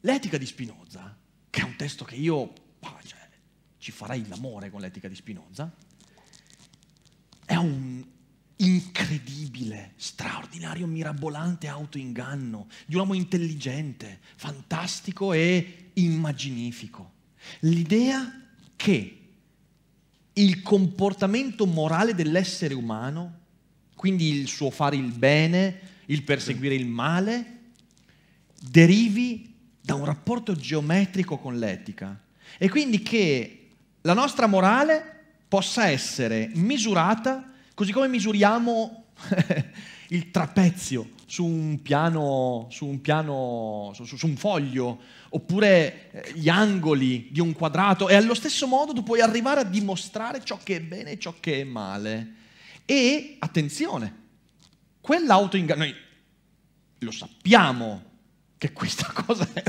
L'etica di Spinoza, che è un testo che io, cioè, ci farei l'amore con l'etica di Spinoza, è un incredibile, straordinario, mirabolante autoinganno di un uomo intelligente, fantastico e immaginifico. L'idea che il comportamento morale dell'essere umano, quindi il suo fare il bene, il perseguire il male, derivi da un rapporto geometrico con l'etica e quindi che la nostra morale possa essere misurata così come misuriamo il trapezio su un piano, su un, piano, su, su un foglio, oppure eh, gli angoli di un quadrato, e allo stesso modo tu puoi arrivare a dimostrare ciò che è bene e ciò che è male. E, attenzione, quell'autoinganno, noi lo sappiamo che questa cosa è